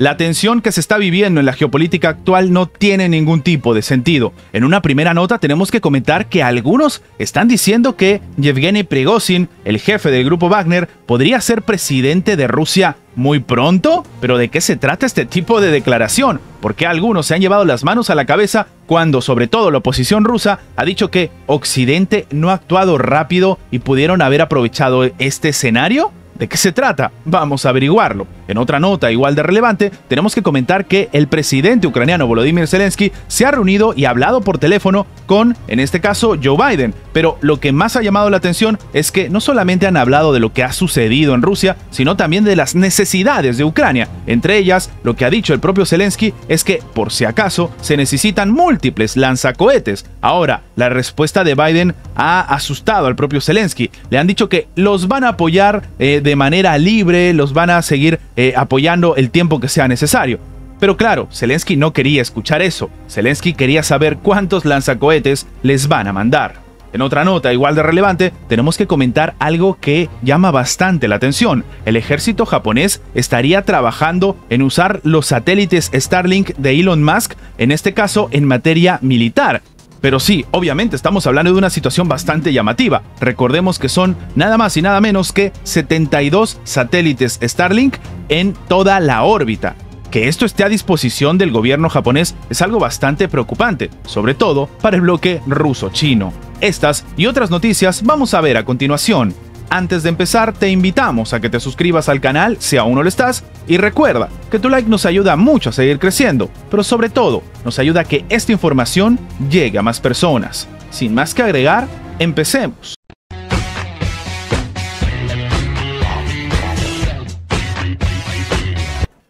La tensión que se está viviendo en la geopolítica actual no tiene ningún tipo de sentido. En una primera nota tenemos que comentar que algunos están diciendo que Yevgeny Prigozhin, el jefe del grupo Wagner, podría ser presidente de Rusia muy pronto. ¿Pero de qué se trata este tipo de declaración? ¿Por qué algunos se han llevado las manos a la cabeza cuando sobre todo la oposición rusa ha dicho que Occidente no ha actuado rápido y pudieron haber aprovechado este escenario? ¿De qué se trata? Vamos a averiguarlo. En otra nota igual de relevante, tenemos que comentar que el presidente ucraniano Volodymyr Zelensky se ha reunido y ha hablado por teléfono con, en este caso, Joe Biden. Pero lo que más ha llamado la atención es que no solamente han hablado de lo que ha sucedido en Rusia, sino también de las necesidades de Ucrania. Entre ellas, lo que ha dicho el propio Zelensky es que, por si acaso, se necesitan múltiples lanzacohetes. Ahora, la respuesta de Biden ha asustado al propio Zelensky. Le han dicho que los van a apoyar eh, de manera libre, los van a seguir eh, apoyando el tiempo que sea necesario. Pero claro, Zelensky no quería escuchar eso. Zelensky quería saber cuántos lanzacohetes les van a mandar. En otra nota igual de relevante, tenemos que comentar algo que llama bastante la atención. El ejército japonés estaría trabajando en usar los satélites Starlink de Elon Musk, en este caso en materia militar. Pero sí, obviamente estamos hablando de una situación bastante llamativa. Recordemos que son nada más y nada menos que 72 satélites Starlink en toda la órbita. Que esto esté a disposición del gobierno japonés es algo bastante preocupante, sobre todo para el bloque ruso-chino. Estas y otras noticias vamos a ver a continuación. Antes de empezar, te invitamos a que te suscribas al canal si aún no lo estás y recuerda que tu like nos ayuda mucho a seguir creciendo, pero sobre todo nos ayuda a que esta información llegue a más personas. Sin más que agregar, empecemos.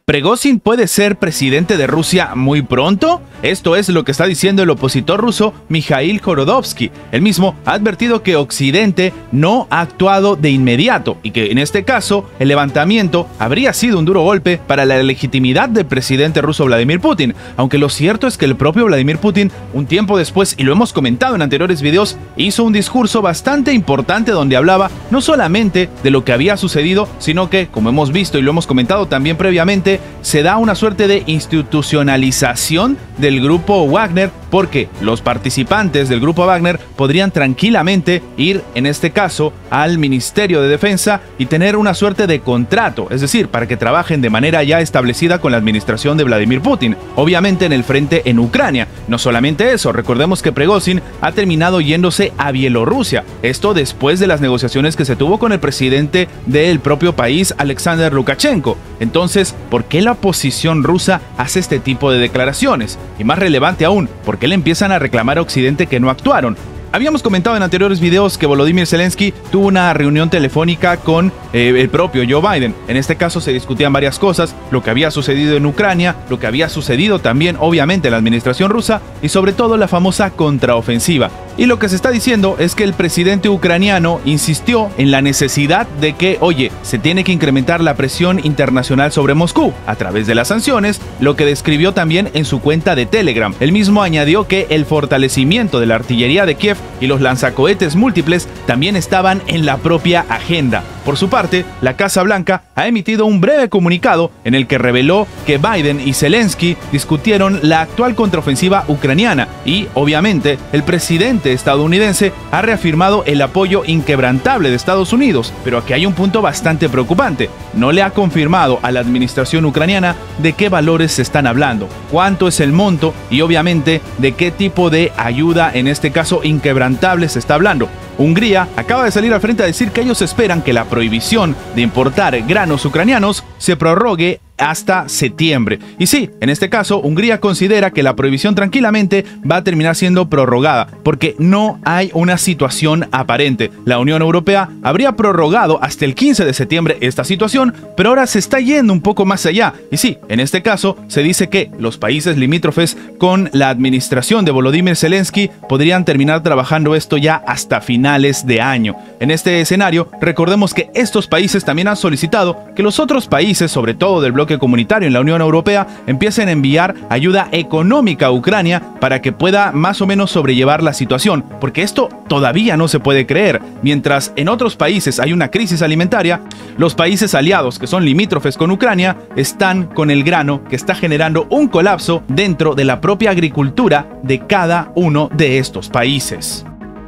¿Pregozin puede ser presidente de Rusia muy pronto? Esto es lo que está diciendo el opositor ruso Mikhail Khorodovsky. Él mismo ha advertido que Occidente no ha actuado de inmediato y que en este caso el levantamiento habría sido un duro golpe para la legitimidad del presidente ruso Vladimir Putin. Aunque lo cierto es que el propio Vladimir Putin, un tiempo después, y lo hemos comentado en anteriores videos, hizo un discurso bastante importante donde hablaba no solamente de lo que había sucedido, sino que, como hemos visto y lo hemos comentado también previamente, se da una suerte de institucionalización del grupo Wagner porque los participantes del grupo Wagner podrían tranquilamente ir, en este caso, al Ministerio de Defensa y tener una suerte de contrato, es decir, para que trabajen de manera ya establecida con la administración de Vladimir Putin, obviamente en el frente en Ucrania. No solamente eso, recordemos que Pregozin ha terminado yéndose a Bielorrusia, esto después de las negociaciones que se tuvo con el presidente del propio país, Alexander Lukashenko. Entonces, ¿por qué la oposición rusa hace este tipo de declaraciones? Y más relevante aún, ¿por qué le empiezan a reclamar a Occidente que no actuaron? Habíamos comentado en anteriores videos que Volodymyr Zelensky tuvo una reunión telefónica con eh, el propio Joe Biden. En este caso se discutían varias cosas, lo que había sucedido en Ucrania, lo que había sucedido también obviamente en la administración rusa y sobre todo la famosa contraofensiva. Y lo que se está diciendo es que el presidente ucraniano insistió en la necesidad de que, oye, se tiene que incrementar la presión internacional sobre Moscú a través de las sanciones, lo que describió también en su cuenta de Telegram. El mismo añadió que el fortalecimiento de la artillería de Kiev y los lanzacohetes múltiples también estaban en la propia agenda. Por su parte, la Casa Blanca ha emitido un breve comunicado en el que reveló que Biden y Zelensky discutieron la actual contraofensiva ucraniana y, obviamente, el presidente estadounidense ha reafirmado el apoyo inquebrantable de Estados Unidos, pero aquí hay un punto bastante preocupante. No le ha confirmado a la administración ucraniana de qué valores se están hablando, cuánto es el monto y obviamente de qué tipo de ayuda, en este caso inquebrantable, se está hablando. Hungría acaba de salir al frente a decir que ellos esperan que la prohibición de importar granos ucranianos se prorrogue hasta septiembre. Y sí, en este caso, Hungría considera que la prohibición tranquilamente va a terminar siendo prorrogada, porque no hay una situación aparente. La Unión Europea habría prorrogado hasta el 15 de septiembre esta situación, pero ahora se está yendo un poco más allá. Y sí, en este caso, se dice que los países limítrofes con la administración de Volodymyr Zelensky podrían terminar trabajando esto ya hasta finales de año. En este escenario, recordemos que estos países también han solicitado que los otros países, sobre todo del bloque bloque comunitario en la Unión Europea empiecen a enviar ayuda económica a Ucrania para que pueda más o menos sobrellevar la situación, porque esto todavía no se puede creer. Mientras en otros países hay una crisis alimentaria, los países aliados que son limítrofes con Ucrania están con el grano que está generando un colapso dentro de la propia agricultura de cada uno de estos países.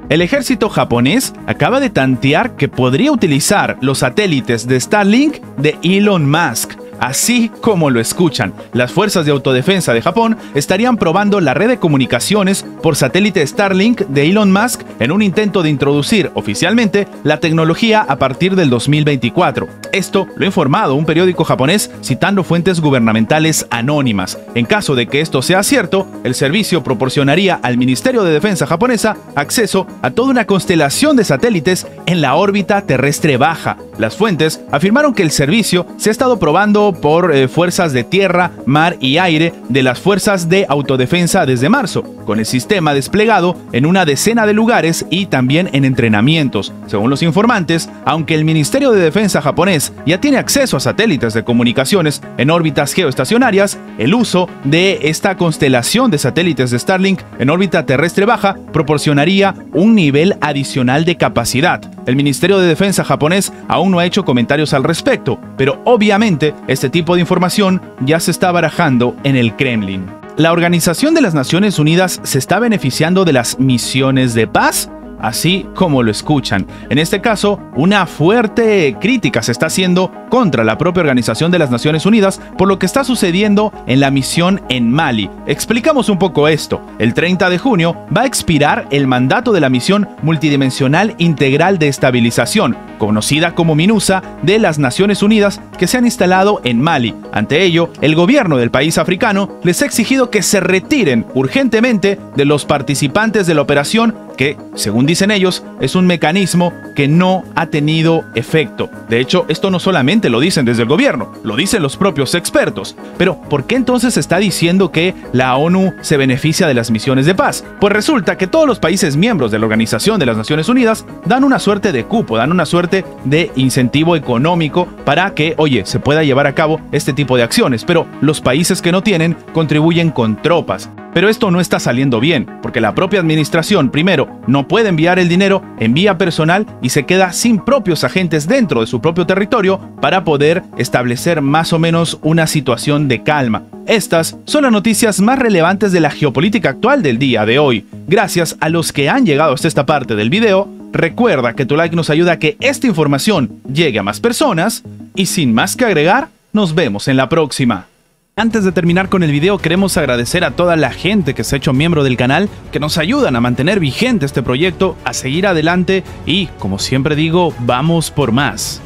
El ejército japonés acaba de tantear que podría utilizar los satélites de Starlink de Elon Musk Así como lo escuchan, las fuerzas de autodefensa de Japón estarían probando la red de comunicaciones por satélite Starlink de Elon Musk en un intento de introducir oficialmente la tecnología a partir del 2024. Esto lo ha informado un periódico japonés citando fuentes gubernamentales anónimas. En caso de que esto sea cierto, el servicio proporcionaría al Ministerio de Defensa japonesa acceso a toda una constelación de satélites en la órbita terrestre baja. Las fuentes afirmaron que el servicio se ha estado probando por eh, fuerzas de tierra, mar y aire de las fuerzas de autodefensa desde marzo, con el sistema desplegado en una decena de lugares y también en entrenamientos. Según los informantes, aunque el Ministerio de Defensa japonés ya tiene acceso a satélites de comunicaciones en órbitas geoestacionarias, el uso de esta constelación de satélites de Starlink en órbita terrestre baja proporcionaría un nivel adicional de capacidad. El Ministerio de Defensa japonés aún no ha hecho comentarios al respecto, pero obviamente este tipo de información ya se está barajando en el Kremlin. ¿La Organización de las Naciones Unidas se está beneficiando de las misiones de paz? Así como lo escuchan. En este caso, una fuerte crítica se está haciendo contra la propia Organización de las Naciones Unidas por lo que está sucediendo en la misión en Mali. Explicamos un poco esto. El 30 de junio va a expirar el mandato de la misión multidimensional integral de estabilización, conocida como MINUSA, de las Naciones Unidas, que se han instalado en Mali. Ante ello, el gobierno del país africano les ha exigido que se retiren urgentemente de los participantes de la operación que, según dicen ellos, es un mecanismo que no ha tenido efecto. De hecho, esto no solamente lo dicen desde el gobierno, lo dicen los propios expertos. Pero, ¿por qué entonces se está diciendo que la ONU se beneficia de las misiones de paz? Pues resulta que todos los países miembros de la Organización de las Naciones Unidas dan una suerte de cupo, dan una suerte de incentivo económico para que, oye, se pueda llevar a cabo este tipo de acciones. Pero los países que no tienen contribuyen con tropas. Pero esto no está saliendo bien, porque la propia administración, primero, no puede enviar el dinero, envía personal y se queda sin propios agentes dentro de su propio territorio para poder establecer más o menos una situación de calma. Estas son las noticias más relevantes de la geopolítica actual del día de hoy. Gracias a los que han llegado hasta esta parte del video, recuerda que tu like nos ayuda a que esta información llegue a más personas y sin más que agregar, nos vemos en la próxima. Antes de terminar con el video, queremos agradecer a toda la gente que se ha hecho miembro del canal, que nos ayudan a mantener vigente este proyecto, a seguir adelante y, como siempre digo, vamos por más.